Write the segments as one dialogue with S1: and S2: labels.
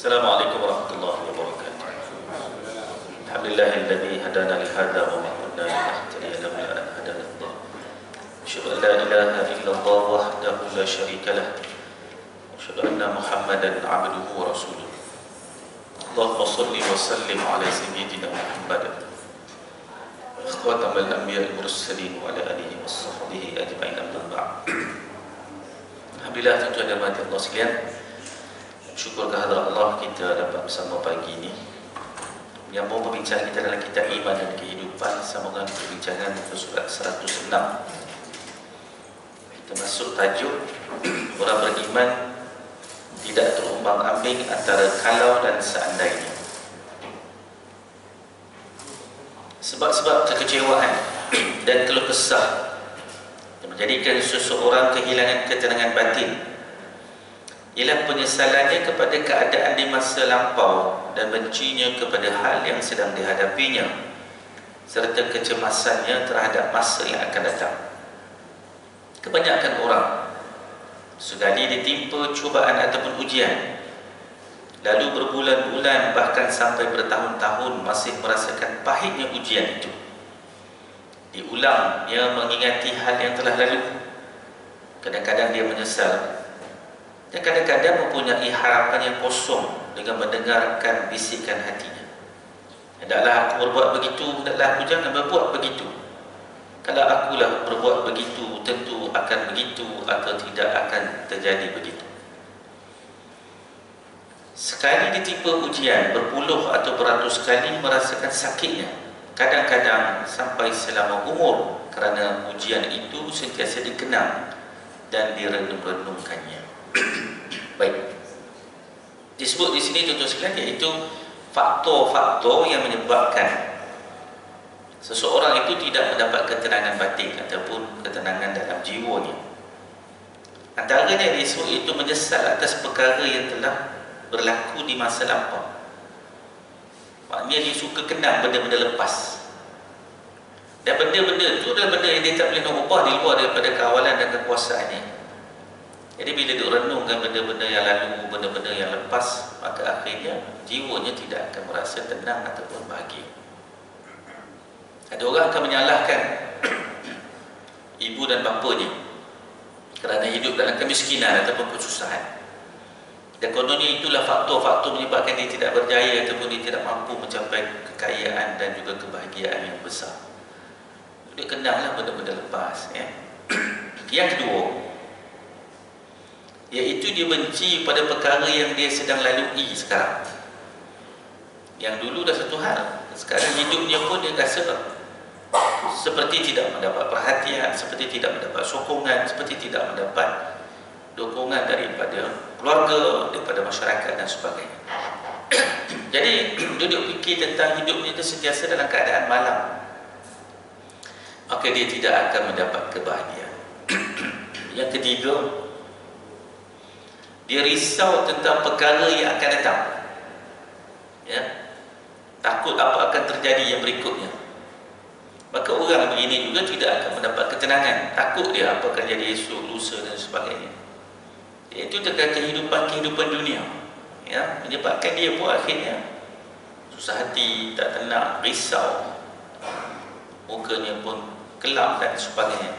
S1: السلام عليكم ورحمة الله وبركاته. الحمد لله الذي هدانا لهذا وما كنا لنهتدي لولا أن هدانا الله. أشهد أن لا إله إلا الله وحده لا شريك له. أشهد أن محمدا عبده ورسوله. اللهم صل وسلم على سيدنا محمد. خاتم الأنبياء المرسلين وعلى آله وصحبه أجمعين أما بعد. Alhamdulillah tuan-tuan dan sekalian. Syukur kehadrat Allah kita dapat bersama pagi ini. Menyambung perbincangan kita dalam kitab iman dan kehidupan. Sambungan perbincangan ke surat 106 Kita masuk tajuk Orang beriman tidak terumbang ambing antara kalau dan seandainya. Sebab-sebab kekecewaan dan keluh kesah yang menjadikan seseorang kehilangan ketenangan batin ialah penyesalannya kepada keadaan di masa lampau dan bencinya kepada hal yang sedang dihadapinya serta kecemasannya terhadap masa yang akan datang. Kebanyakan orang sekali ditimpa cubaan ataupun ujian lalu berbulan-bulan bahkan sampai bertahun-tahun masih merasakan pahitnya ujian itu diulang dia mengingati hal yang telah lalu kadang-kadang dia menyesal dan kadang-kadang mempunyai harapan yang kosong dengan mendengarkan bisikan hatinya. Hendaklah aku berbuat begitu hendaklah aku jangan berbuat begitu. Kalau akulah berbuat begitu tentu akan begitu atau tidak akan terjadi begitu. Sekali ditimpa ujian berpuluh atau beratus kali merasakan sakitnya kadang-kadang sampai selama umur kerana ujian itu sentiasa dikenang dan direnung-renungkannya. Baik. Disebut di sini tuan-tuan sekalian iaitu faktor-faktor yang menyebabkan seseorang itu tidak mendapat ketenangan batin ataupun ketenangan dalam jiwanya. Antaranya disebut itu menyesal atas perkara yang telah berlaku di masa lampau. Maknanya dia suka kenang benda-benda lepas Dan benda-benda itu adalah benda yang dia tak boleh nak ubah di luar daripada kawalan dan kekuasaannya Jadi bila dia renungkan benda-benda yang lalu, benda-benda yang lepas Maka akhirnya jiwanya tidak akan merasa tenang ataupun bahagia Ada orang akan menyalahkan Ibu dan bapanya Kerana hidup dalam kemiskinan ataupun kesusahan dan kononnya itulah faktor-faktor menyebabkan dia tidak berjaya ataupun dia tidak mampu mencapai kekayaan dan juga kebahagiaan yang besar. Dia kenanglah benda-benda lepas. Ya. Yang kedua, iaitu dia benci pada perkara yang dia sedang lalui sekarang. Yang dulu dah satu hal, sekarang hidupnya pun dia rasa seperti tidak mendapat perhatian, seperti tidak mendapat sokongan, seperti tidak mendapat dukungan daripada keluarga, daripada masyarakat dan sebagainya. Jadi duduk fikir tentang hidupnya itu sentiasa dalam keadaan malam. Maka dia tidak akan mendapat kebahagiaan. Yang ketiga, dia risau tentang perkara yang akan datang. Ya. Takut apa akan terjadi yang berikutnya. Maka orang begini juga tidak akan mendapat ketenangan. Takut dia apa akan jadi esok, lusa dan sebagainya iaitu tentang kehidupan-kehidupan dunia ya menyebabkan dia pun akhirnya susah hati, tak tenang, risau mukanya pun kelap dan sebagainya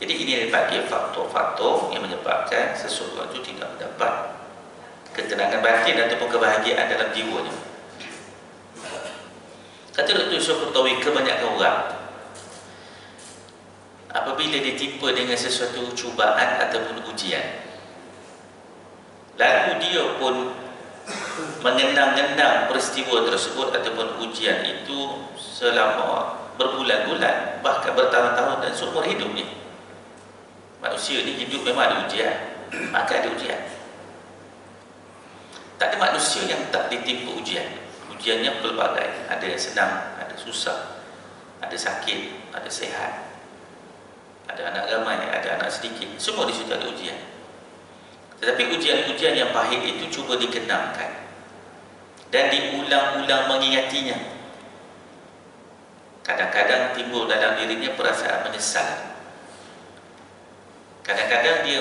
S1: jadi ini daripada faktor-faktor yang menyebabkan seseorang itu tidak mendapat ketenangan batin ataupun kebahagiaan dalam jiwanya kata Dr. Yusuf Pertawi kebanyakan orang apabila ditimpa dengan sesuatu cubaan ataupun ujian Lalu dia pun mengenang-enang peristiwa tersebut ataupun ujian itu selama berbulan-bulan bahkan bertahun-tahun dan seumur hidupnya. Manusia ni hidup memang ada ujian. Maka ada ujian. Tak ada manusia yang tak ditimpa ujian. Ujiannya pelbagai. Ada yang senang, ada susah, ada sakit, ada sehat. Ada anak ramai, ada anak sedikit. Semua di situ ada ujian. Tetapi ujian-ujian yang pahit itu cuba dikenangkan dan diulang-ulang mengingatinya. Kadang-kadang timbul dalam dirinya perasaan menyesal. Kadang-kadang dia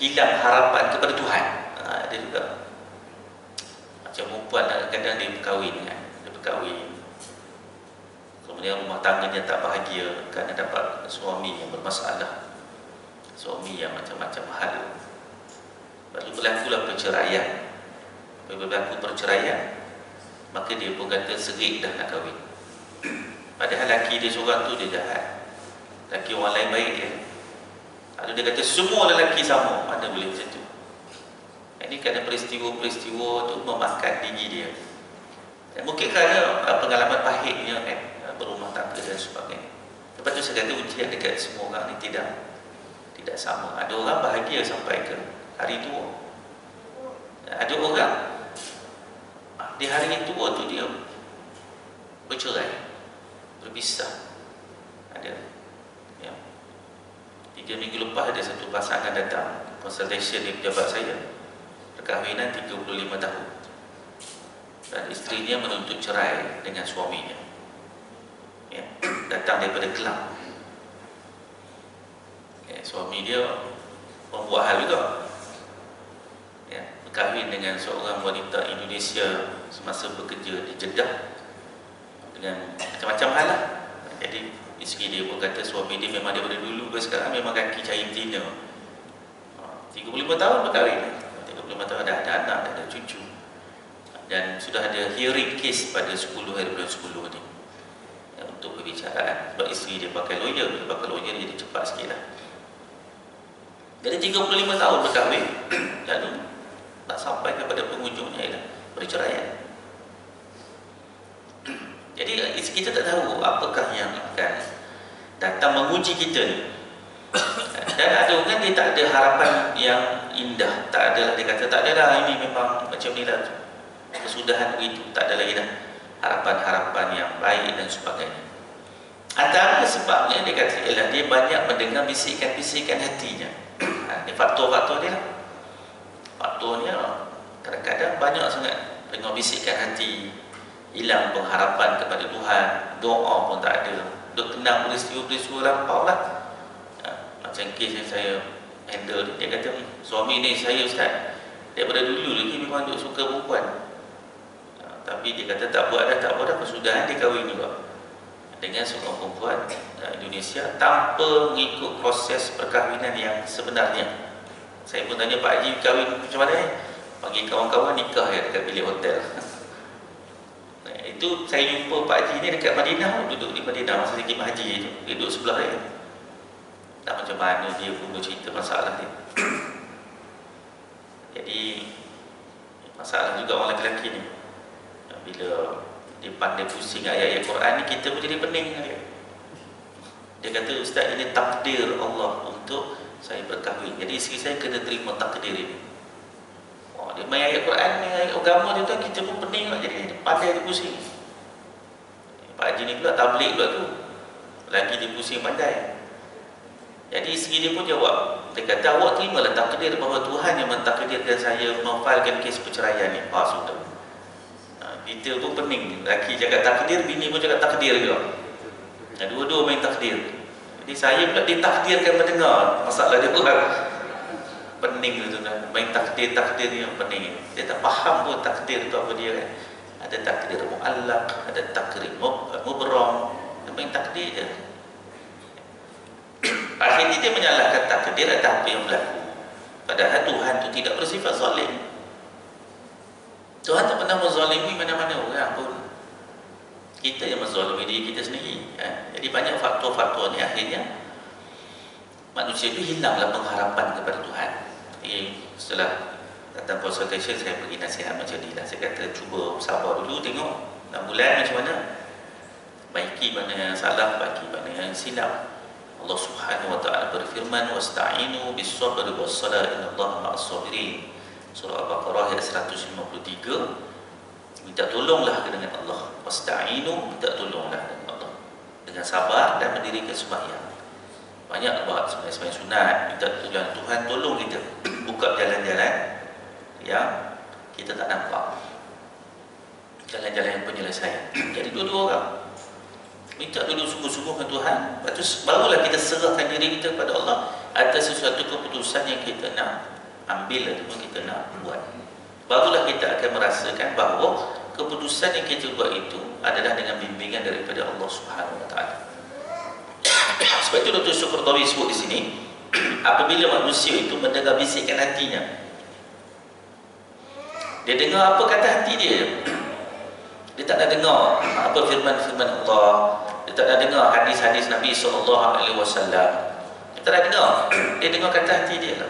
S1: hilang harapan kepada Tuhan. Ha, dia juga perempuan kadang-kadang dia berkahwin kan. Dia berkahwin. Kemudian rumah tangga dia tak bahagia kerana dapat suami yang bermasalah. Suami yang macam-macam hal. Lalu berlakulah perceraian. Apabila berlaku perceraian maka dia pun kata serik dah nak kahwin. Padahal laki dia seorang tu dia jahat. Laki orang lain baik dia lalu dia kata semua lelaki sama mana boleh macam tu ini kerana peristiwa-peristiwa tu memakan diri dia dan mungkin kerana pengalaman pahitnya kan berumah tangga dan sebagainya. Lepas tu saya kata ujian dekat semua orang ni tidak tidak sama. Ada orang bahagia sampai ke hari tua. Ada orang di hari tua tu dia bercerai, berpisah. Ada. Tiga minggu lepas ada satu pasangan datang. Consultation di pejabat saya. Perkahwinan 35 tahun. Dan isterinya menuntut cerai dengan suaminya. Ya, datang daripada Kelang ya, suami dia membuat hal juga. Ya, berkahwin dengan seorang wanita Indonesia semasa bekerja di Jeddah. Dengan macam-macam hal lah. Jadi isteri dia pun kata suami dia memang daripada dulu ke sekarang memang kaki cari betina. 35 ha, tahun berkahwin. 35 tahun dah ada anak, dah ada cucu. Dan sudah ada hearing case pada 10 hari bulan 10 ni. Untuk perbicaraan sebab isteri dia pakai lawyer. Dia pakai lawyer jadi cepat sikit lah. Jadi 35 tahun berkahwin lalu tak sampai kepada penghujungnya ialah perceraian jadi kita tak tahu apakah yang akan datang menguji kita ni. Dan ada orang dia tak ada harapan yang indah. Tak adalah dia kata tak adalah ini memang macam ni lah. Kesudahan begitu. Tak ada lagi dah harapan-harapan yang baik dan sebagainya. Antara sebabnya dia kata ialah dia banyak mendengar bisikan-bisikan hatinya. Ha, ini faktor-faktor dia lah. Faktornya kadang-kadang banyak sangat dengar bisikan hati, hilang pengharapan kepada Tuhan, doa pun tak ada. Duk kenal peristiwa-peristiwa lampau lah. Ha, macam kes yang saya handle, dia kata, suami ni saya Ustaz, daripada dulu lagi memang duk suka perempuan. Ha, tapi dia kata tak buat dah, tak buat dah, kesudahan dia kahwin juga dengan seorang perempuan uh, Indonesia tanpa mengikut proses perkahwinan yang sebenarnya. Saya pun tanya Pak Haji kahwin macam mana ni? Panggil kawan-kawan nikah ya dekat bilik hotel. Itu saya jumpa Pak Haji ni dekat Madinah, duduk di Madinah masa lagi Haji itu, duduk sebelah dia. Tak macam mana dia pun bercerita masalah dia. Jadi masalah juga orang lelaki ni. Bila dia pandai pusing ayat-ayat Quran ni kita pun jadi pening dia. Dia kata ustaz ini takdir Allah untuk saya berkahwin. Jadi isteri saya kena terima takdir ini. Dia main ayat Quran ni ayat agama dia tu kita pun pening lah jadi pandai dia pusing. Pak Haji ni pula tablik pula tu. Lagi dia pusing pandai. Jadi isteri dia pun jawab. Dia kata awak terimalah takdir bahawa Tuhan yang mentakdirkan saya memfailkan kes perceraian ni. Ah sudah. Kita pun pening Laki cakap takdir, bini pun cakap takdir juga Dua-dua main takdir Jadi saya pula ditakdirkan mendengar Masalah dia pun Pening tu kan Main takdir-takdir yang pening. Dia tak faham pun takdir tu apa dia kan. Ada takdir mu'allak Ada takdir mu'bram. Dia main takdir je. Akhirnya dia menyalahkan takdir Ada apa yang berlaku. Padahal Tuhan tu tidak bersifat zalim. Tuhan tak pernah menzalimi mana-mana orang pun. Kita yang menzalimi diri kita sendiri ya. jadi banyak faktor-faktor ni akhirnya manusia itu hilanglah pengharapan kepada Tuhan jadi setelah datang consultation saya pergi nasihat macam ni lah. Saya kata cuba sabar dulu tengok 6 bulan macam mana. Baiki mana yang salah baiki mana yang silap. Allah Subhanahu wa taala berfirman wasta'inu bis-sabri was-salah innallaha ma'as-sabirin surah Al-Baqarah ayat 153 minta tolonglah dengan Allah. Wasta'inu minta tolonglah dengan Allah. Dengan sabar dan mendirikan sembahyang banyak buat sembahyang sunat minta tolong Tuhan tolong kita buka jalan-jalan yang kita tak nampak. Jalan-jalan yang penyelesaian. Jadi dua-dua orang. Minta dulu sungguh-sungguh ke Tuhan. Lepas tu barulah kita serahkan diri kita kepada Allah atas sesuatu keputusan yang kita nak ambil ataupun kita nak buat. Barulah kita akan merasakan bahawa keputusan yang kita buat itu adalah dengan bimbingan daripada Allah Subhanahu Wa Taala. Sebab itu Dr. Syukurtawi sebut di sini apabila manusia itu mendengar bisikan hatinya dia dengar apa kata hati dia. Dia tak nak dengar apa firman-firman Allah. Dia tak nak dengar hadis-hadis Nabi SAW dia tak nak dengar. Dia dengar kata hati dia lah.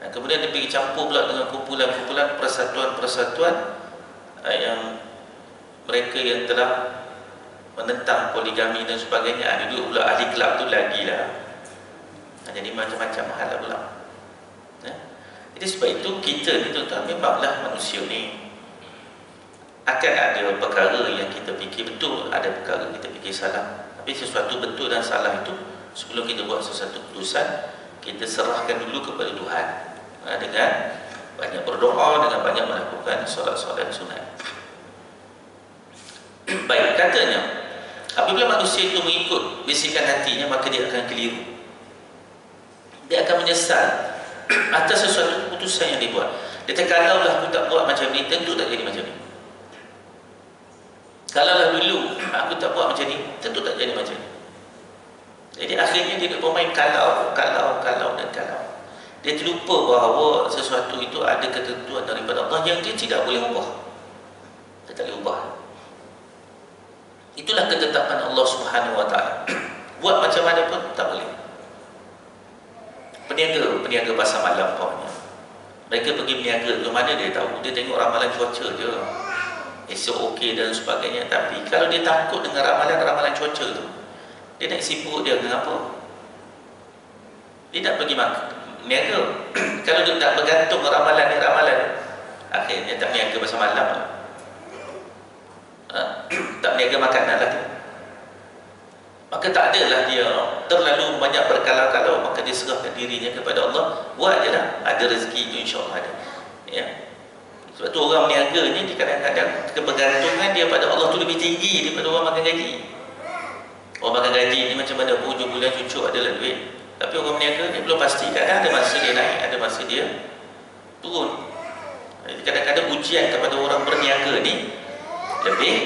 S1: Dan kemudian dia pergi campur pula dengan kumpulan-kumpulan persatuan-persatuan eh, yang mereka yang telah menentang poligami dan sebagainya ada duduk pula ahli kelab tu lagi lah. Jadi macam-macam hal lah pula. Ya? jadi sebab itu kita ni tuan-tuan memanglah manusia ni akan ada perkara yang kita fikir betul ada perkara kita fikir salah. Tapi sesuatu betul dan salah itu sebelum kita buat sesuatu keputusan kita serahkan dulu kepada Tuhan. Ha, dengan banyak berdoa dengan banyak melakukan solat-solat sunat. Baik katanya Apabila manusia itu mengikut bisikan hatinya Maka dia akan keliru. Dia akan menyesal Atas sesuatu keputusan yang dibuat Dia kata kalaulah aku tak buat macam ni Tentu tak jadi macam ni. Kalaulah dulu aku tak buat macam ni Tentu tak jadi macam ni. Jadi akhirnya dia bermain kalau Kalau, kalau dan kalau. Dia terlupa bahawa sesuatu itu ada ketentuan daripada Allah Yang dia tidak boleh ubah. Dia tak boleh ubah Itulah ketetapan Allah Subhanahu Wa Taala. Buat macam mana pun tak boleh. Peniaga, peniaga pasar malam pokoknya. Mereka pergi berniaga ke mana dia tahu? Dia tengok ramalan cuaca je. Esok okey dan sebagainya. Tapi kalau dia takut dengan ramalan-ramalan cuaca tu, dia nak perut dia dengan apa? Dia nak pergi makan. Niaga. kalau dia tak bergantung ramalan ni ramalan, akhirnya tak niaga pasar malam lah ha? tak meniaga makanan lah maka tak adalah dia terlalu banyak berkalau-kalau maka dia serahkan dirinya kepada Allah. Buat je lah. Ada rezeki itu insyaAllah ada. Ya. Sebab tu orang meniaga ni kadang-kadang kebergantungan dia pada Allah tu lebih tinggi daripada orang makan gaji. Orang makan gaji ni macam mana? Hujung bulan cucuk adalah duit. Tapi orang meniaga ni belum pasti. Kadang ada masa dia naik ada masa dia turun. Kadang-kadang ujian kepada orang berniaga ni lebih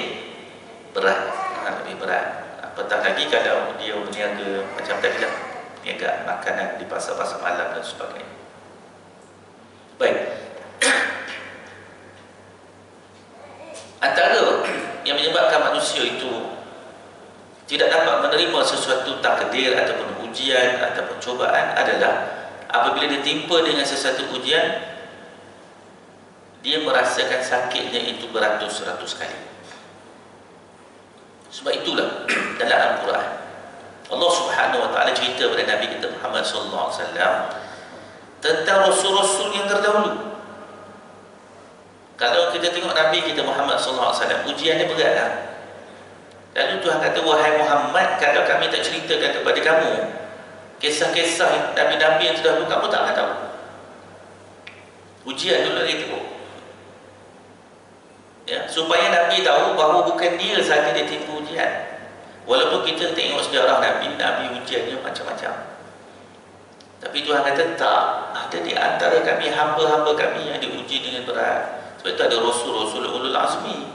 S1: berat. Ha, lebih berat. Apatah lagi kalau dia berniaga macam tadi lah. Niaga makanan di pasar-pasar malam dan sebagainya. Baik. Antara yang menyebabkan manusia itu tidak dapat menerima sesuatu takdir ataupun ujian ataupun cobaan adalah apabila ditimpa dengan sesuatu ujian dia merasakan sakitnya itu beratus-ratus kali sebab itulah dalam Al-Quran Allah Subhanahu wa taala cerita kepada Nabi kita Muhammad sallallahu alaihi wasallam tentang rasul-rasul yang terdahulu. Kalau kita tengok Nabi kita Muhammad sallallahu alaihi wasallam ujiannya berat lah. Lalu Tuhan kata wahai Muhammad kalau kami tak ceritakan kepada kamu kisah-kisah Nabi-Nabi yang terdahulu kamu tak akan tahu. Ujian dulu lagi teruk ya, supaya Nabi tahu bahawa bukan dia saja dia tipu ujian walaupun kita tengok sejarah Nabi Nabi ujiannya macam-macam. Tapi Tuhan kata tak ada di antara kami hamba-hamba kami yang diuji dengan berat. Sebab itu ada Rasul-Rasul Ulul Azmi.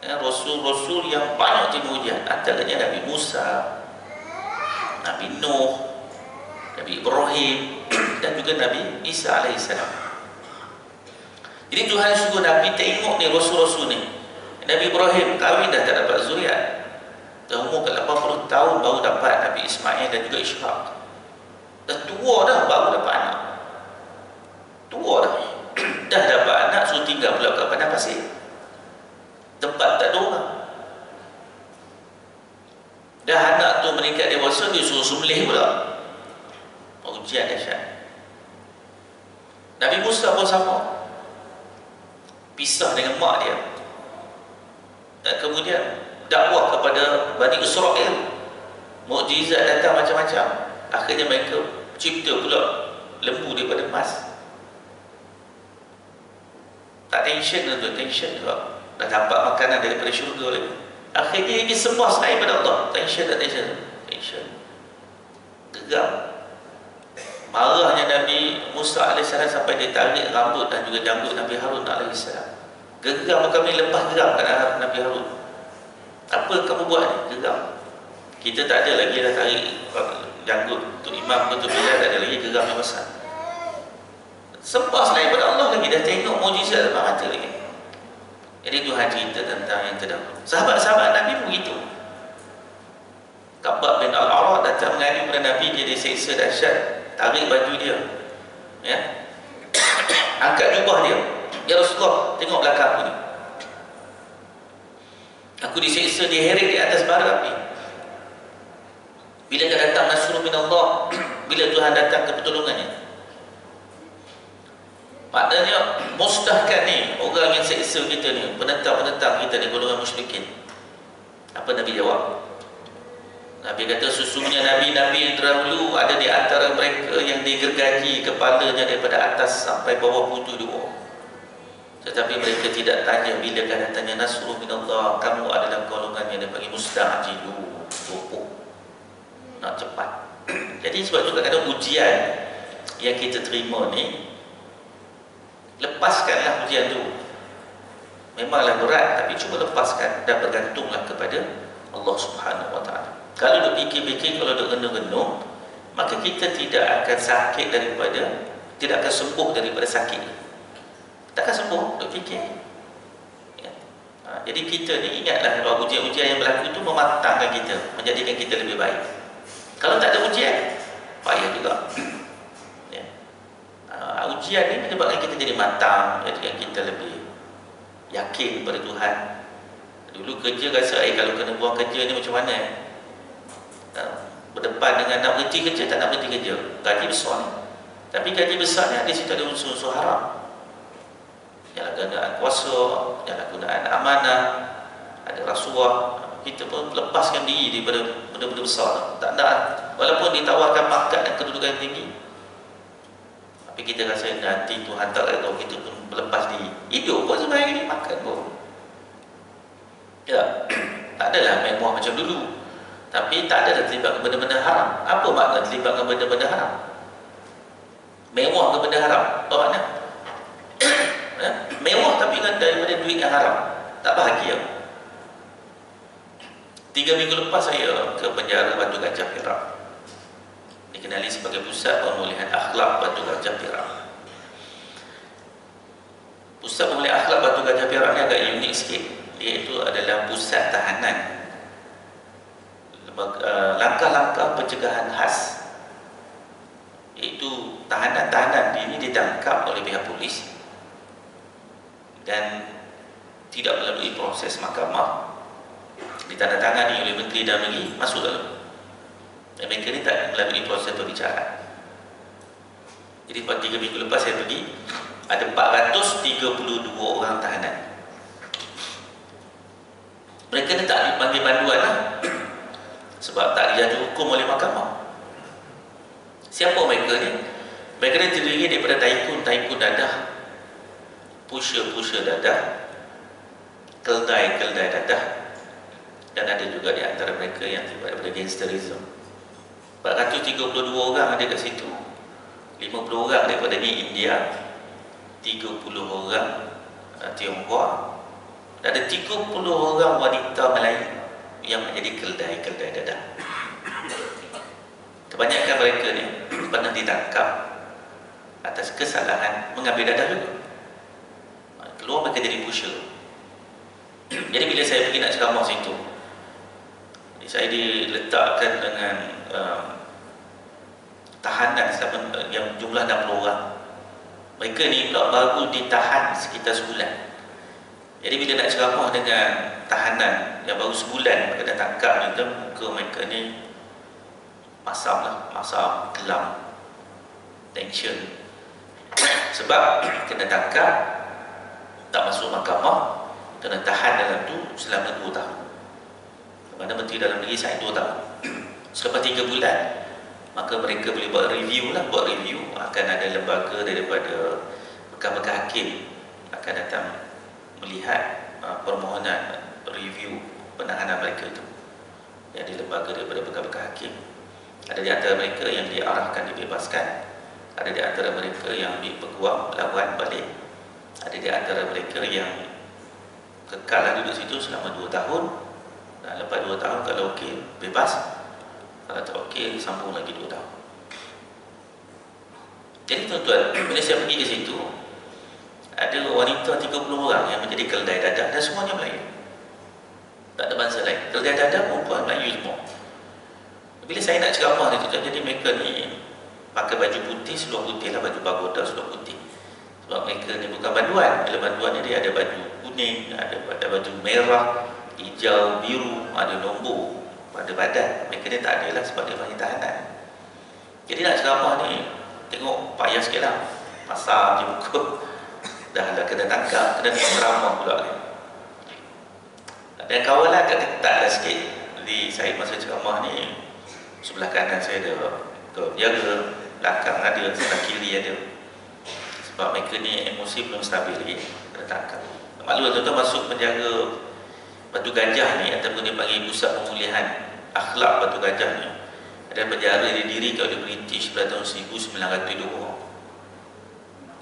S1: Ya, Rasul-Rasul yang banyak tipu ujian antaranya Nabi Musa Nabi Nuh Nabi Ibrahim dan juga Nabi Isa alaihissalam jadi Tuhan suruh Nabi tengok ni Rasul-Rasul ni. Nabi Ibrahim kahwin dah tak dapat zuriat. Dah umur ke 80 tahun baru dapat Nabi Ismail dan juga Ishaq Dah tua dah baru dapat anak. Tua dah. Dah dapat anak suruh tinggal pula ke padang pasir. Tempat tak ada orang. Dah anak tu meningkat dewasa dia suruh sembelih pula. Ujian dahsyat. Nabi Musa pun sama pisah dengan mak dia. Dan kemudian dakwah kepada Bani Israel. Mukjizat datang macam-macam. Akhirnya mereka cipta pula lembu daripada emas. Tak tension tu tension tu dah dapat makanan daripada syurga lagi. Akhirnya dia sembah selain pada Allah. Tension tak tension? Tension. Gegam marahnya Nabi Musa AS sampai dia tarik rambut dan juga janggut Nabi Harun AS geram kami lepas geram kat Nabi Harun. Apa kamu buat ni? Geram. Kita tak ada lagi dah tarik janggut untuk imam untuk bila tak ada lagi geram yang besar. Sembah selain pada Allah lagi dah tengok mujizat depan mata lagi. Jadi Tuhan cerita tentang yang terdahulu. Sahabat-sahabat Nabi pun begitu. Kabab bin Al-Arad datang mengadu kepada Nabi dia diseksa dahsyat tarik baju dia. Ya? Angkat jubah dia. Ya Rasulullah tengok belakang aku ni. Aku diseksa diheret di atas bara api. Bila akan datang nasrul min Allah bila Tuhan datang ke pertolongannya maknanya mustahkan ni orang yang seksa kita ni penentang-penentang kita ni golongan musyrikin. Apa Nabi jawab Nabi kata sesungguhnya Nabi-Nabi yang terdahulu ada di antara mereka yang digergaji kepalanya daripada atas sampai bawah putu dua. Tetapi mereka tidak tanya bila kan datangnya Nasrul bin Allah, kamu adalah golongan yang dipanggil mustahajilu, pupuk. Nak cepat. Jadi sebab itu kadang ujian yang kita terima ni, lepaskanlah ujian tu. Memanglah berat, tapi cuba lepaskan dan bergantunglah kepada Allah Subhanahu Wa Taala. Kalau duk fikir-fikir, kalau duk genung-genung, maka kita tidak akan sakit daripada, tidak akan sembuh daripada sakit. Takkan sembuh, duk fikir. Ya. Ha, jadi kita ni ingatlah bahawa ujian-ujian yang berlaku itu mematangkan kita, menjadikan kita lebih baik. Kalau tak ada ujian, payah juga. Ya. Ha, ujian ni menyebabkan kita jadi matang, menjadikan kita lebih yakin pada Tuhan. Dulu kerja rasa, eh kalau kena buang kerja ni macam mana? Berdepan dengan nak berhenti kerja tak nak berhenti kerja. Gaji besar ni. Tapi gaji besar ni ada situ ada unsur-unsur haram. Penyalahgunaan kuasa penyalahgunaan amanah ada rasuah. Kita pun lepaskan diri daripada benda-benda besar tak nak walaupun ditawarkan pangkat dan kedudukan yang tinggi tapi kita rasa nanti Tuhan tak reda kita pun melepas diri. Hidup pun sebenarnya ni makan pun. Ya. Tak adalah mewah macam dulu tapi tak ada terlibat benda-benda haram. Apa makna terlibat dengan benda-benda haram? Mewah ke benda haram? Apa makna? eh? Mewah tapi kan daripada duit yang haram. Tak bahagia. Tiga minggu lepas saya ke penjara Batu Gajah Perak. Dikenali sebagai pusat pemulihan akhlak Batu Gajah Perak. Pusat pemulihan akhlak Batu Gajah Perak ni agak unik sikit. Dia itu adalah pusat tahanan langkah-langkah pencegahan khas iaitu tahanan-tahanan ini ditangkap oleh pihak polis dan tidak melalui proses mahkamah ditandatangani oleh Menteri Dalam Negeri masuk dalam. Dan mereka ini tak melalui proses perbicaraan jadi pada 3 minggu lepas saya pergi ada 432 orang tahanan. Mereka ni tak dipanggil panduan lah sebab tak dijatuh hukum oleh mahkamah. Siapa mereka ni? Mereka ni terdiri daripada taikun-taikun dadah. Pusher-pusher dadah. Keldai-keldai dadah. Dan ada juga di antara mereka yang terlibat daripada gangsterism. 432 orang ada kat situ. 50 orang daripada ni India. 30 orang uh, Tionghoa. Dan ada 30 orang wanita Melayu yang menjadi keldai-keldai dadah. Kebanyakan mereka ni pernah ditangkap atas kesalahan mengambil dadah juga. Keluar mereka jadi pusher. Jadi bila saya pergi nak ceramah situ, saya diletakkan dengan um, tahanan yang jumlah 60 orang. Mereka ni pula baru ditahan sekitar sebulan. Jadi bila nak ceramah dengan tahanan yang baru sebulan mereka dah tangkap ni muka mereka ni masam lah, masam, kelam, tension. Sebab kena tangkap, tak masuk mahkamah, kena tahan dalam tu selama 2 tahun. Mana Menteri Dalam Negeri saya 2 tahun. Selepas 3 bulan, maka mereka boleh buat review lah, buat review. Akan ada lembaga daripada bekas-bekas hakim akan datang melihat uh, permohonan review penahanan mereka itu yang di lembaga daripada bekas-bekas hakim. Ada di antara mereka yang diarahkan dibebaskan. Ada di antara mereka yang ambil peguam lawan balik. Ada di antara mereka yang kekal duduk situ selama 2 tahun. Dan lepas 2 tahun kalau okey bebas. Kalau tak okey sambung lagi 2 tahun. Jadi tuan-tuan bila saya pergi ke situ wanita 30 orang yang menjadi keldai dadah dan semuanya Melayu. Tak ada bangsa lain. Keldai dadah perempuan Melayu semua. Bila saya nak ceramah itu jadi mereka ni pakai baju putih seluar putih lah baju pagoda seluar putih. Sebab mereka ni bukan banduan bila banduan ni dia ada baju kuning ada, ada baju merah hijau biru ada nombor pada badan. Mereka ni tak ada lah sebab dia panggil tahanan. Jadi nak ceramah ni tengok payah sikit lah. Pasar je buku dah dah kena tangkap kena ceramah pula ni dan kawalan agak ketat lah sikit. Jadi saya masa ceramah ni sebelah kanan saya ada penjaga belakang ada, sebelah kiri ada. Sebab mereka ni emosi belum stabil lagi kena tangkap. Maklum tuan-tuan masuk penjaga batu gajah ni ataupun dia panggil pusat pemulihan akhlak batu gajah ni ada penjara yang didirikan oleh British pada tahun 1902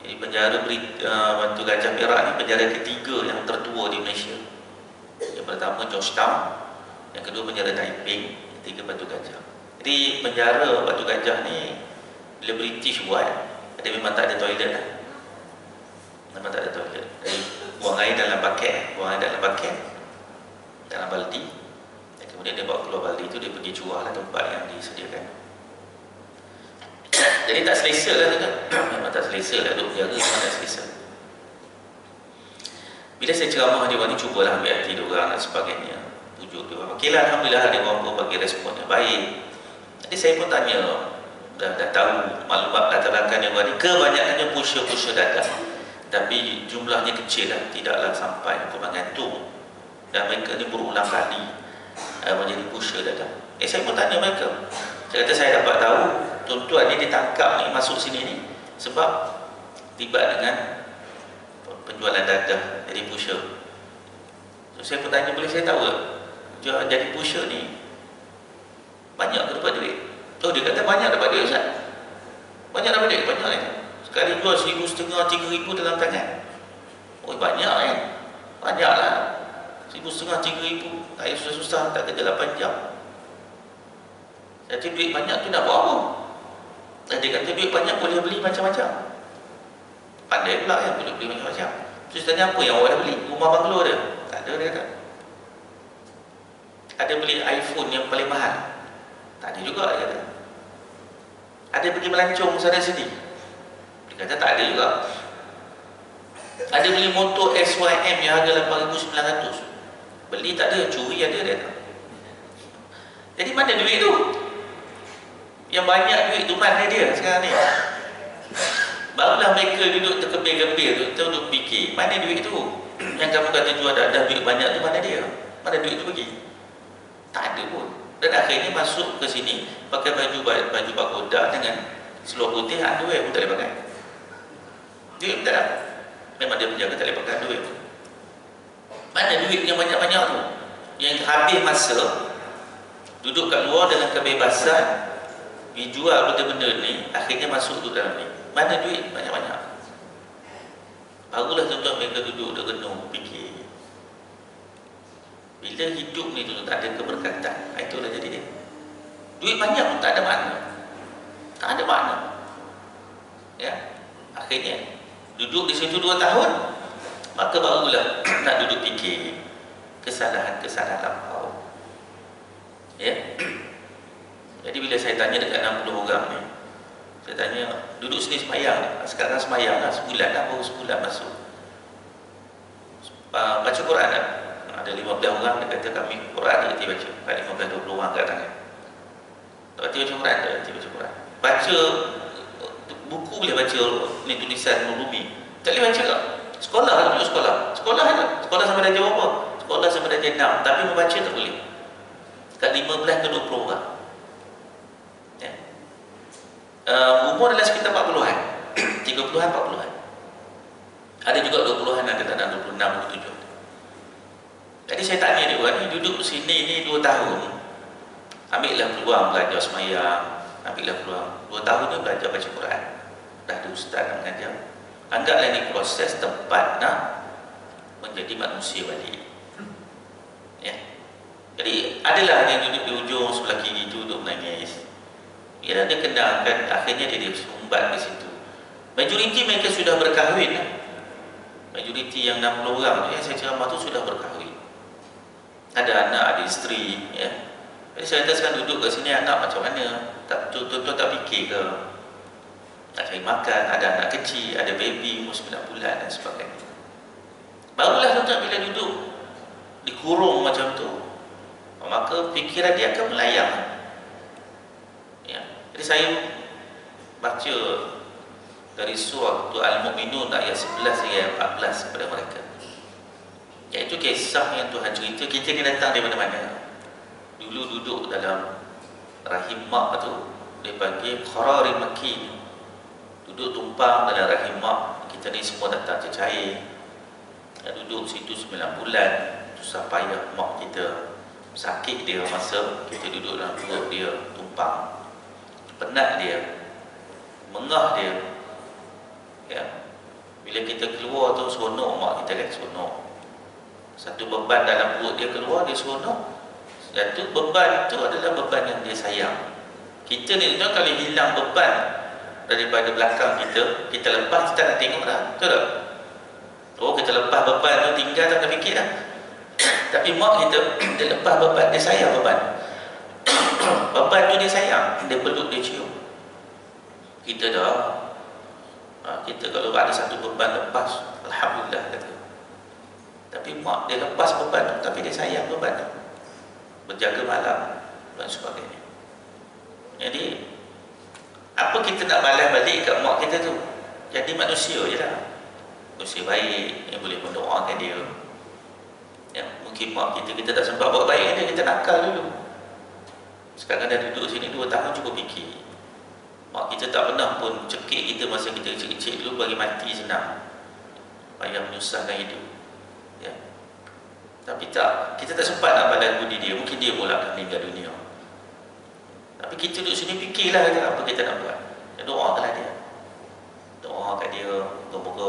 S1: jadi penjara uh, batu gajah perak ni penjara ketiga yang tertua di Malaysia. Yang pertama Georgetown yang kedua penjara Taiping. Yang ketiga batu gajah. Jadi penjara batu gajah ni bila British buat dia memang tak ada toilet lah memang tak ada toilet. Jadi buang air dalam paket buang air dalam paket dalam baldi. Dan kemudian dia bawa keluar baldi tu dia pergi curah lah tempat yang disediakan jadi tak selesa lah tu kan. Memang tak selesa lah duduk jaga memang tak selesa. Bila saya ceramah dia orang ni cubalah ambil hati dia orang dan sebagainya. Pujuk dia orang ok lah Alhamdulillah dia orang pun bagi respon yang baik. Jadi saya pun tanya dah, dah tahu maklumat latar belakang yang ni kebanyakannya pusher-pusher datang tapi jumlahnya kecil lah tidaklah sampai hukuman gantung dan mereka ni berulang kali uh, menjadi pusher datang eh saya pun tanya mereka. Saya kata saya dapat tahu tuan-tuan ni ditangkap ni masuk sini ni sebab tiba dengan penjualan dadah jadi pusher. So, saya pun tanya boleh saya tahu jadi pusher ni banyak ke dapat duit? Oh dia kata banyak dapat duit Ustaz. Banyak dapat duit, banyak ni. Sekali jual seribu setengah, tiga ribu dalam tangan. Oh banyak kan Banyak lah Seribu setengah, tiga ribu. Tak payah susah-susah, tak kerja lapan jam. Jadi duit banyak tu nak buat apa Dan dia kata duit banyak boleh beli macam-macam. Pandai pula yang boleh beli macam-macam. Terus tanya apa yang awak dah beli? Rumah banglo dia? Tak ada dia kata. Ada beli iPhone yang paling mahal. Tak ada juga dia kata. Ada pergi melancong sana sini. Dia kata tak ada juga. Ada beli motor SYM yang harga 8,900 beli tak ada, curi ada dia tak jadi mana duit tu yang banyak duit tu mana dia sekarang ni? Barulah mereka duduk terkebir-kebir tu duduk fikir mana duit tu? Yang kamu kata jual dah, dah duit banyak tu mana dia? Mana duit tu pergi? Tak ada pun. Dan akhirnya masuk ke sini pakai baju baju pagoda dengan seluar putih underwear pun tak boleh pakai. Duit pun tak ada. Memang dia menjaga tak boleh pakai underwear pun mana duit yang banyak-banyak tu? Yang habis masa. Duduk kat luar dengan kebebasan dijual benda-benda ni akhirnya masuk tu dalam ni. Mana duit? Banyak-banyak. Barulah tuan-tuan mereka duduk duduk renung fikir. Bila hidup ni tu tak ada keberkatan Itulah jadi dia. Duit banyak pun tak ada makna. Tak ada makna. Ya? Akhirnya Duduk di situ dua tahun Maka barulah nak duduk fikir Kesalahan-kesalahan lampau Ya Jadi bila saya tanya dekat 60 orang ni. Saya tanya Duduk sini semayang? Sekarang semayang lah Sebulan lah Baru sebulan masuk. Ah, Baca Quran lah. Ada 15 orang dia kata kami Quran dia kata baca. Kat 15 20 orang kat tangan. Tak baca baca Quran dia kata baca Quran. Baca Buku boleh baca Ni tulisan Nurumi Tak boleh baca. Tak Sekolah lah duduk sekolah. Sekolah lah Sekolah sampai dah jawab apa Sekolah sampai dah 6 Tapi membaca tak boleh. Kat 15 ke 20 orang. Uh, umur adalah sekitar 40-an 30-an 40-an Ada juga 20-an Ada tak ada 26 27 jadi saya tanya dia orang ni duduk sini ni 2 tahun. Ambillah peluang belajar semayang, ambillah peluang. 2 tahun ni belajar baca Quran. dah ada ustaz nak mengajar. Anggaplah ini proses tempat nak menjadi manusia balik. Ya. Jadi adalah yang duduk di ujung sebelah kiri itu duduk menangis dia dia kenalkan akhirnya dia, sumbat di situ. Majoriti mereka sudah berkahwin majoriti yang 60 orang yang saya ceramah tu sudah berkahwin. Ada anak ada isteri ya. Jadi saya kata sekarang duduk kat sini anak macam mana? Tak tuan-tuan tak fikir ke? Nak cari makan ada anak kecil ada baby umur 9 bulan dan sebagainya. Barulah tuan-tuan bila duduk dikurung macam tu maka fikiran dia akan melayang. ya. Jadi saya baca dari surah tu Al-Mu'minun ayat 11 hingga 14 kepada mereka. Iaitu kisah yang Tuhan cerita. Kita ni datang dari mana-mana. Dulu duduk dalam rahim mak tu dia panggil Kharari Makin duduk tumpang dalam rahim mak. Kita ni semua datang cecair. Dan duduk situ 9 bulan. Susah payah mak kita. Sakit dia masa kita duduk dalam perut dia tumpang penat dia mengah dia ya. Bila kita keluar tu seronok mak kita kan seronok. Satu beban dalam perut dia keluar dia seronok. Dan tu beban itu adalah beban yang dia sayang. Kita ni tu kalau hilang beban daripada belakang kita kita lepas kita nak tengok dah betul tak? Oh kita lepas beban tu tinggal tak nak fikir dah. Tapi mak kita dia lepas beban dia sayang beban. Beban tu dia sayang dia peluk dia kita dah ha, kita kalau ada satu beban lepas Alhamdulillah kata tapi mak dia lepas beban tu tapi dia sayang beban tu. Berjaga malam dan sebagainya. Jadi apa kita nak balas balik kat mak kita tu? Jadi manusia je lah. Manusia baik yang boleh mendoakan dia. Ya, mungkin mak kita kita tak sempat buat baik dia kita nakal dulu. Sekarang dah duduk sini 2 tahun cukup fikir mak kita tak pernah pun cekik kita masa kita kecil-kecil dulu bagi mati senang payah menyusahkan hidup tapi tak, kita tak sempat nak balas budi dia. Mungkin dia pula akan meninggal dunia. Tapi kita duduk sini fikirlah kata, apa kita nak buat. Ya, doakanlah dia. Doa kat dia, moga-moga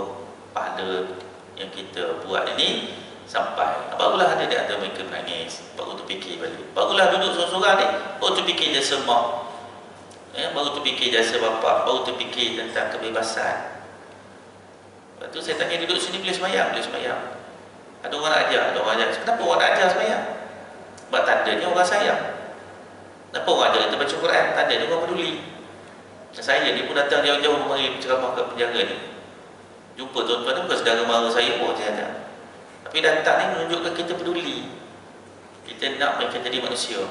S1: pahala yang kita buat ini sampai. Barulah ada di antara mereka menangis. Baru terfikir balik. Barulah duduk seorang-seorang ni, baru terfikir jasa mak. Ya, baru terfikir jasa bapa, baru terfikir tentang kebebasan. Lepas tu saya tanya duduk sini boleh semayang, boleh semayang. Ada orang nak ajar, ada orang ajar. Kenapa orang nak ajar semayang? Sebab tandanya orang sayang. Kenapa orang ajar kita baca Quran? Tandanya orang peduli. Saya ni pun datang jauh-jauh mari ceramah ke penjaga ni. Jumpa tuan-tuan ni bukan sedara mara saya pun saya ada. Tapi datang ni menunjukkan kita peduli. Kita nak mereka jadi manusia.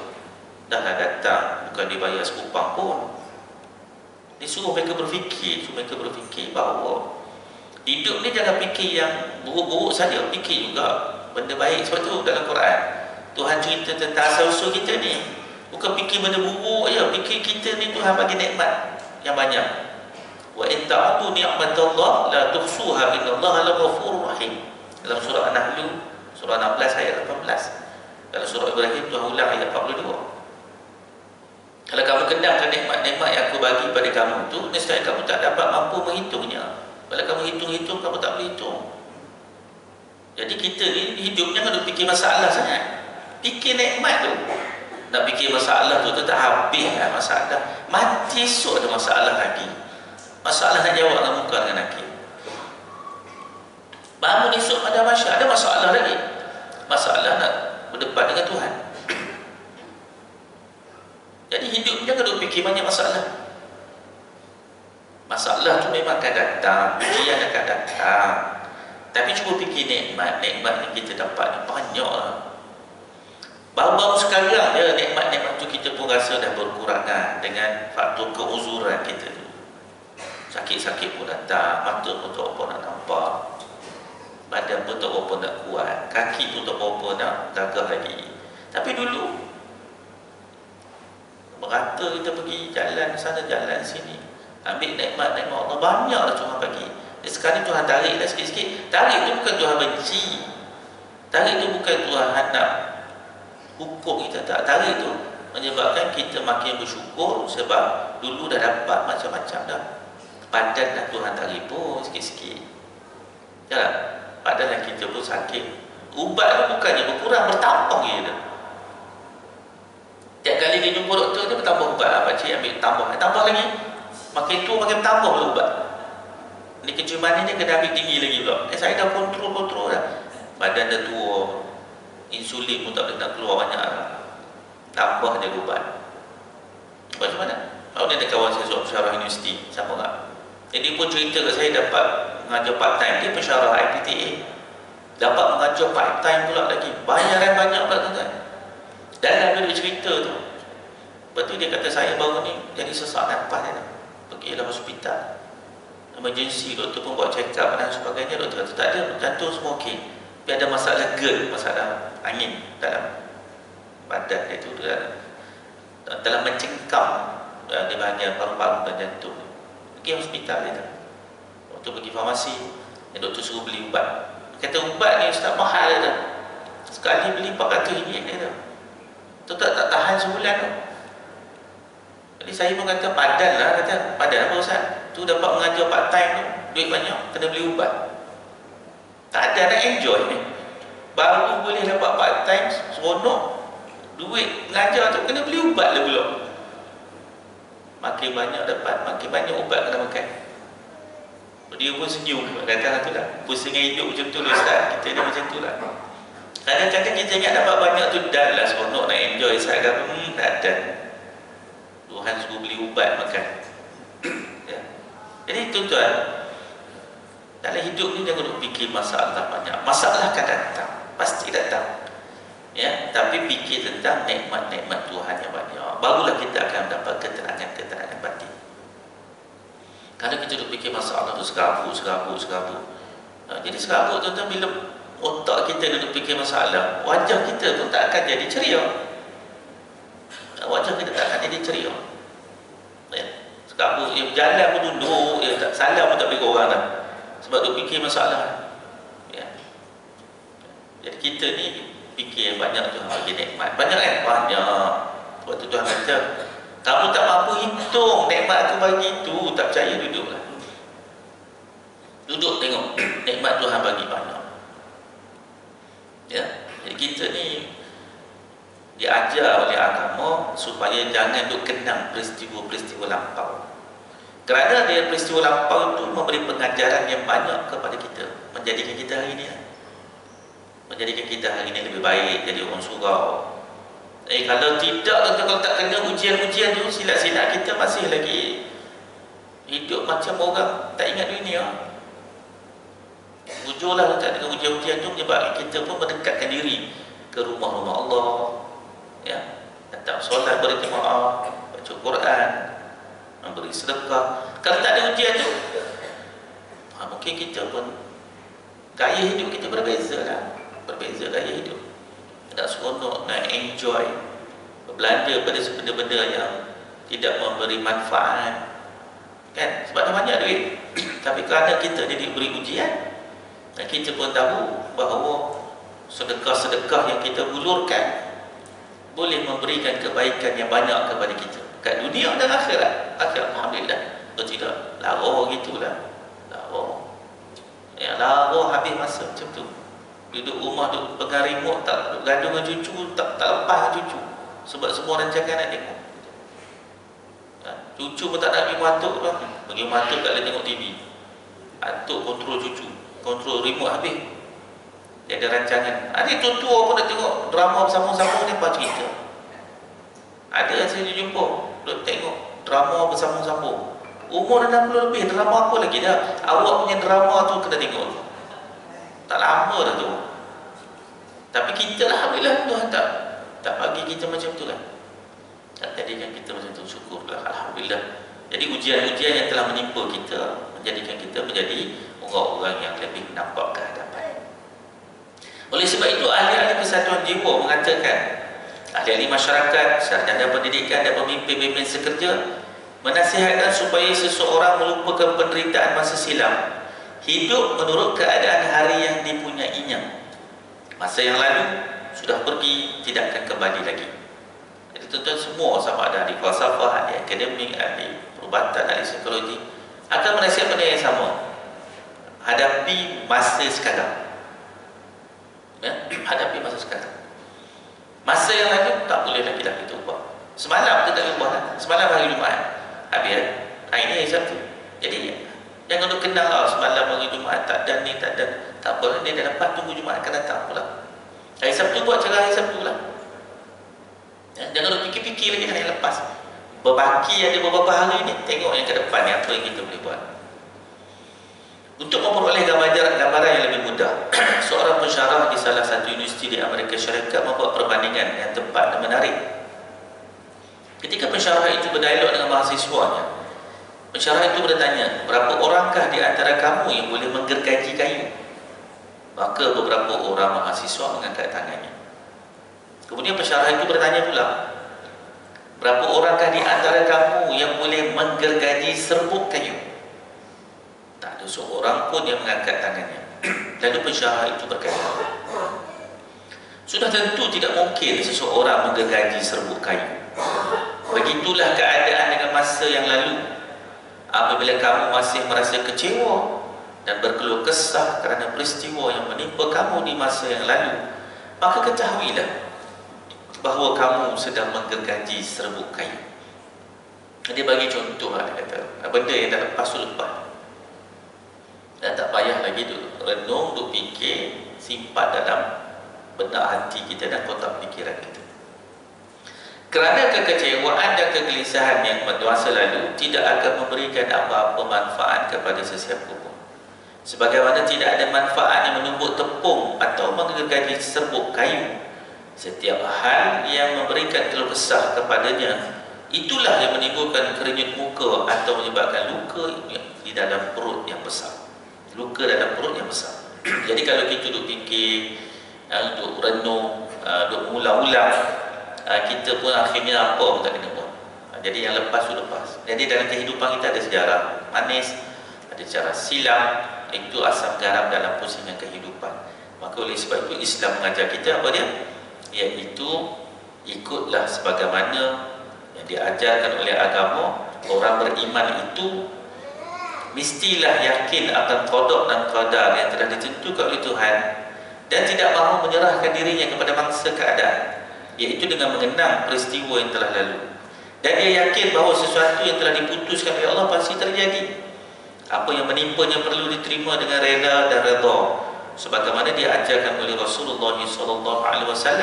S1: Dah lah datang, bukan dibayar sekupang pun. Dia suruh mereka berfikir, suruh mereka berfikir bahawa Hidup ni jangan fikir yang buruk-buruk saja, fikir juga benda baik. Sebab tu dalam Quran, Tuhan cerita tentang asal-usul kita ni. Bukan fikir benda buruk aja, fikir kita ni Tuhan bagi nikmat yang banyak. Wa in ta'atu ni'matallah la tuhsuha innallaha laghafurur rahim. Dalam surah An-Nahl, surah 16 ayat 18. Dalam surah Ibrahim Tuhan ulang ayat 42. Kalau kamu kenangkan nikmat-nikmat yang aku bagi pada kamu tu, nescaya kamu tak dapat mampu menghitungnya. Kalau kamu hitung-hitung, kamu tak boleh hitung. Jadi kita ni hidupnya kan fikir masalah sangat. Fikir nikmat tu. Nak fikir masalah tu, tu tak habis lah masalah. Mati esok ada masalah lagi. Masalah nak jawab dengan muka dengan nakir. Bangun esok pada masyarakat, ada masalah lagi. Masalah nak berdepan dengan Tuhan. Jadi hidupnya kan fikir banyak masalah. Masalah tu memang akan datang Ujian akan datang Tapi cuba fikir nikmat Nikmat yang kita dapat ni banyak lah Baru-baru sekarang ya Nikmat-nikmat tu kita pun rasa dah berkurangan Dengan faktor keuzuran kita tu. Sakit-sakit pun datang Mata pun tak apa nak nampak Badan pun tak apa nak kuat Kaki pun tak apa nak gagah lagi. Tapi dulu Merata kita pergi jalan sana jalan sini. Ambil nikmat-nikmat Allah. Banyaklah Tuhan bagi. Eh, sekarang Tuhan tariklah sikit-sikit. Tarik tu bukan Tuhan benci. Tarik tu bukan Tuhan hendak hukum kita. Tak tarik tu menyebabkan kita makin bersyukur sebab dulu dah dapat macam-macam dah. Badan dan Tuhan tak ribut sikit-sikit. Ya padahal kita pun sakit. Ubat tu bukannya berkurang bertambah dah tiap kali dia jumpa doktor dia bertambah ubat lah pakcik ambil tambah. Tambah lagi. Makin tua makin bertambah pula ubat. Ni kecuman ni kena ambil tinggi lagi pula. Eh saya dah kontrol-kontrol dah. Badan dah tua. Insulin pun tak boleh nak keluar banyak lah. Tambah dia ubat. Macam mana? Kalau ni ada kawan saya suap syarah universiti. Siapa tak? Jadi pun cerita ke saya dapat mengajar part time Dia pensyarah IPTA Dapat mengajar part time pula lagi. Bayaran banyak pula tuan-tuan Dalam dia cerita tu. Lepas tu dia kata saya baru ni Jadi sesak nafas dia Pergilah hospital. Emergency doktor pun buat check up dan sebagainya. Doktor kata tak ada jantung semua okey. Tapi ada masalah GERD Masalah angin dalam badan dia tu dalam dalam mencengkam di bahagian paru-paru dan jantung pergi hospital dia waktu pergi farmasi yang doktor suruh beli ubat. Kata ubat ni ustaz mahal dia sekali beli 400 ringgit dia tu tu tak, tak tahan sebulan tu. Jadi saya pun kata padan lah kata. Padan apa ustaz? Tu dapat mengajar part time tu duit banyak kena beli ubat. Tak ada nak enjoy ni. Baru boleh dapat part time seronok. Duit belanja tu kena beli ubat lah pula. Makin banyak dapat makin banyak ubat kena makan. Dia pun senyum kata tu lah. Pusingan hidup macam tu lah Ustaz. Kita ni macam tu lah kadang-kadang kita ingat dapat banyak tu dah lah seronok nak enjoy sekarang hmm, tak ada. Tuhan suruh beli ubat makan. Ya. jadi tuan-tuan dalam hidup ni jangan fikir masalah banyak. Masalah akan datang pasti datang. Ya tapi fikir tentang nikmat-nikmat Tuhan yang banyak. Barulah kita akan dapat keterangan-keterangan batin. Kalau kita duk fikir masalah tu serabu serabu serabu nah, jadi serabu tu tu bila otak kita duduk fikir masalah. Wajah kita pun tak akan jadi ceria. Wajah kita tak akan jadi ceria. Ya. Serabu ya berjalan pun duduk ya tak salah pun tak bagi orang dah. Sebab duk fikir masalah. Ya. Jadi kita ni fikir banyak Tuhan bagi nikmat. Banyak kan? banyak. Waktu Tuhan kata kamu tak mampu hitung nikmat aku bagi itu tak percaya duduklah. Duduk tengok nikmat Tuhan bagi banyak ya jadi kita ni diajar oleh agama supaya jangan duk kenang peristiwa-peristiwa lampau. Kerana dia peristiwa lampau itu memberi pengajaran yang banyak kepada kita menjadikan kita hari ini menjadikan kita hari ini lebih baik jadi orang surau. Eh kalau tidak kalau tak kena ujian-ujian tu silat-silat kita masih lagi hidup macam orang tak ingat dunia Ujurlah tak dengan ujian-ujian tu menyebabkan kita pun mendekatkan diri ke rumah-rumah Allah. Ya datang solat berjemaah baca Quran memberi sedekah. Kalau tak ada ujian tu ha, mungkin kita pun gaya hidup kita berbeza lah berbeza gaya hidup. Nak seronok, nak enjoy berbelanja pada benda-benda yang tidak memberi manfaat. Kan, sebab dah banyak duit. Tapi kerana kita jadi beri ujian dan kita pun tahu bahawa sedekah-sedekah yang kita bulurkan boleh memberikan kebaikan yang banyak kepada kita. Kat dunia dan akhirat. Akhirat Alhamdulillah. Atau tidak? Lara gitulah. Lara. Ya lara habis masa macam tu. Duduk rumah duduk pegang remote tak? Gaduh dengan cucu tak tak lepas dengan cucu. Sebab semua rancangan nak tengok. Ha? cucu pun tak nak pergi matuk lah. pergi matuk tak boleh tengok TV atuk kontrol cucu kontrol remote habis. Dia ada rancangan adik tua-tua pun nak tengok drama bersama-sama ni apa cerita? Ada saya jumpa. Duduk tengok drama bersama-sama. Umur 60 lebih drama apa lagi dah? Awak punya drama tu kena tengok tak lama dah tu. Tapi kita lah Alhamdulillah Tuhan tak tak bagi kita macam tu kan. Tak jadikan kita macam tu. Syukurlah Alhamdulillah. Jadi ujian-ujian yang telah menimpa kita menjadikan kita menjadi orang-orang yang lebih nampak ke hadapan oleh sebab itu ahli-ahli kesatuan jiwa mengatakan ahli-ahli masyarakat sarjana pendidikan dan pemimpin-pemimpin sekerja menasihatkan supaya seseorang melupakan penderitaan masa silam hidup menurut keadaan hari yang dipunyainya. Masa yang lalu sudah pergi tidak akan kembali lagi. Jadi tuan-tuan semua sama ada di falsafah, ahli akademik, ahli perubatan, ahli psikologi akan menasihat benda yang sama hadapi masa sekarang ya? hadapi masa sekarang masa yang lalu tak boleh lagi dah kita ubah semalam kita tak ubah lah. semalam hari Jumaat. Habis ya? hari ini hari Sabtu. Jadi jangan duk kenal lah semalam hari Jumaat tak dan ni tak dan. Tak apa dia dah dapat tunggu Jumaat akan datang pula. Hari Sabtu buat cara hari Sabtu lah ya? jangan duk fikir-fikir lagi hari lepas. Berbaki ada beberapa hari ni tengok yang ke depan ni apa yang kita boleh buat untuk memperoleh gambaran, gambaran yang lebih mudah seorang pensyarah di salah satu universiti di Amerika Syarikat membuat perbandingan yang tepat dan menarik. Ketika pensyarah itu berdialog dengan mahasiswanya pensyarah itu bertanya berapa orangkah di antara kamu yang boleh menggergaji kayu? Maka beberapa orang mahasiswa mengangkat tangannya. Kemudian pensyarah itu bertanya pula Berapa orangkah di antara kamu yang boleh menggergaji serbuk kayu? Ada seorang pun yang mengangkat tangannya. Lalu pensyarah itu berkata, Sudah tentu tidak mungkin seseorang menggergaji serbuk kayu. Begitulah keadaan dengan masa yang lalu. Apabila kamu masih merasa kecewa dan berkeluh kesah kerana peristiwa yang menimpa kamu di masa yang lalu, maka ketahuilah bahawa kamu sedang menggergaji serbuk kayu. Dia bagi contoh lah, dia kata, benda yang dah lepas tu lepas. Dan tak payah lagi tu renung, tu fikir, simpan dalam benak hati kita dan kotak fikiran kita. Kerana kekecewaan dan kegelisahan yang masa lalu tidak akan memberikan apa-apa manfaat kepada sesiapa pun. Sebagaimana tidak ada manfaat yang menumbuk tepung atau menggergaji serbuk kayu Setiap hal yang memberikan keluh kesah kepadanya Itulah yang menimbulkan kerenyut muka Atau menyebabkan luka di dalam perut yang besar Luka dalam perut yang besar. Jadi kalau kita duduk fikir uh, Duduk renung uh, Duduk ulang-ulang uh, Kita pun akhirnya apa pun tak kena buat. Jadi yang lepas tu lepas. Jadi dalam kehidupan kita ada sejarah manis Ada cara silam Itu asam garam dalam pusingan kehidupan. Maka oleh sebab itu Islam mengajar kita apa dia? iaitu ikutlah sebagaimana yang diajarkan oleh agama orang beriman itu mestilah yakin akan kodok dan qadar yang telah ditentukan oleh Tuhan dan tidak mahu menyerahkan dirinya kepada mangsa keadaan. Iaitu dengan mengenang peristiwa yang telah lalu. Dan dia yakin bahawa sesuatu yang telah diputuskan oleh Allah pasti terjadi. Apa yang menimpanya perlu diterima dengan rela dan redha. Sebagaimana diajarkan oleh Rasulullah SAW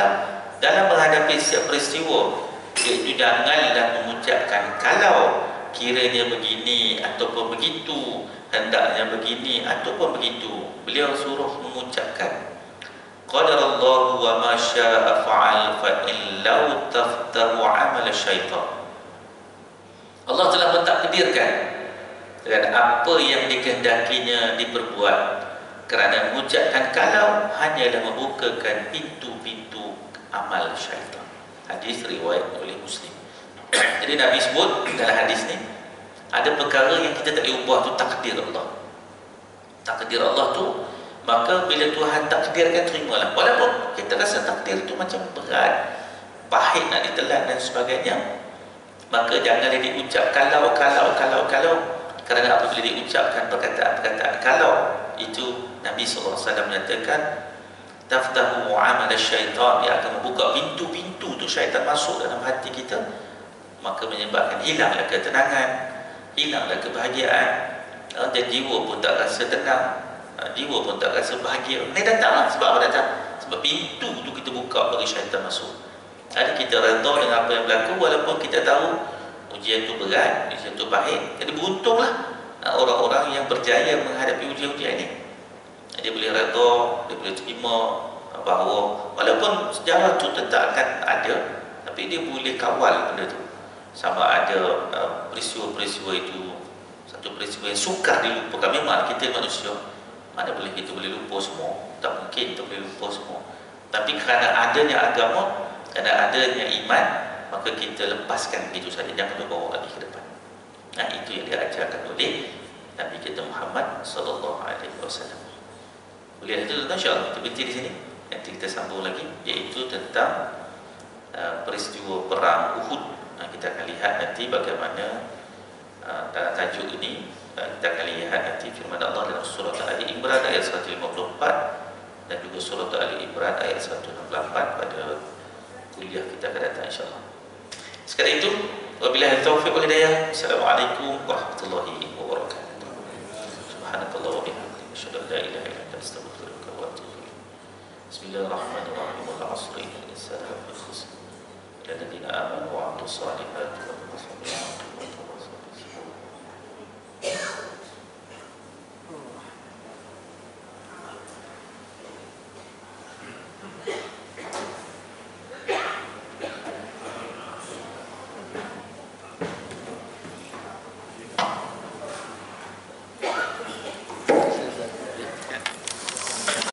S1: dalam menghadapi setiap peristiwa iaitu janganlah mengucapkan kalau kiranya begini ataupun begitu hendaknya begini ataupun begitu. Beliau suruh mengucapkan qadarallahu wa ma syaa fa'al fa illau taftahu amal syaitan. Allah telah mentakdirkan dengan apa yang dikehendakinya diperbuat. Kerana mengucapkan kalau hanyalah membukakan pintu-pintu amal syaitan. Hadis riwayat oleh muslim jadi Nabi sebut dalam hadis ni ada perkara yang kita tak boleh ubah tu takdir Allah. Takdir Allah tu maka bila Tuhan takdirkan terimalah. Walaupun kita rasa takdir tu macam berat pahit nak ditelan dan sebagainya maka janganlah diucap kalau kalau kalau kalau. Kerana apabila diucapkan perkataan-perkataan kalau itu Nabi SAW menyatakan taftahu mu'amal syaitan. Yang akan membuka pintu-pintu tu syaitan masuk dalam hati kita maka menyebabkan hilanglah ketenangan hilanglah kebahagiaan. Ah, dan jiwa pun tak rasa tenang. Ah, jiwa pun tak rasa bahagia. Ini datanglah sebab apa datang? Sebab pintu tu kita buka bagi syaitan masuk. Jadi kita redha dengan apa yang berlaku walaupun kita tahu ujian tu berat ujian tu pahit. Jadi beruntunglah ah, orang-orang yang berjaya menghadapi ujian-ujian ini. Dia boleh redha, dia boleh terima bahawa walaupun sejarah tu tetap akan ada tapi dia boleh kawal benda tu sama ada uh, peristiwa-peristiwa itu. Satu peristiwa yang sukar dilupakan memang kita manusia mana boleh kita boleh lupa semua? Tak mungkin kita boleh lupa semua. Tapi kerana adanya agama kerana adanya iman maka kita lepaskan begitu saja. Jangan bawa lagi ke depan. Nah itu yang diajarkan oleh Nabi kita Muhammad sallallahu alaihi wasallam. Kuliah itu tentang insyaAllah kita berhenti di sini. Nanti kita sambung lagi Iaitu tentang uh, peristiwa perang Uhud. uh, Kita akan lihat nanti bagaimana uh, Dalam tajuk ini uh, kita akan lihat nanti firman Allah dalam surah Ali Imran ayat 154 dan juga surah Ali Imran ayat 168 pada kuliah kita akan datang insyaAllah. Sekali itu wabillahi taufiq wal hidayah. Assalamualaikum warahmatullahi wabarakatuh. Subhanakallah wa bihamdika asyhadu an la ilaha illa anta astaghfiruka wa atubu ilaik bismillahirrahmanirrahim. Wal 'asri. Innal insana الذين آمنوا وعملوا الصالحات والمصلحات والمصلحات